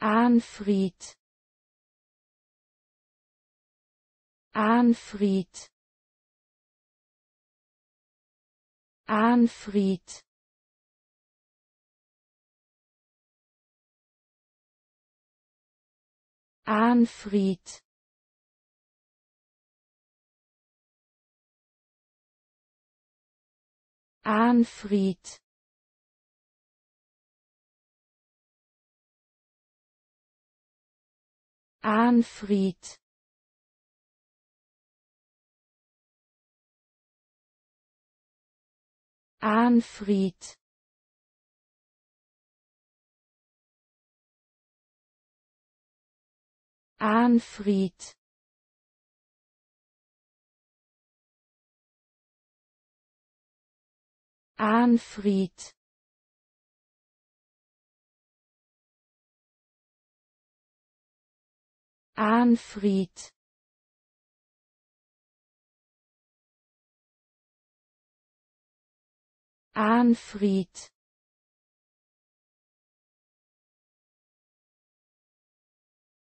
Anfried Anfried Anfried Anfried Anfried Anfried Anfried Anfried Anfried Anfried Anfried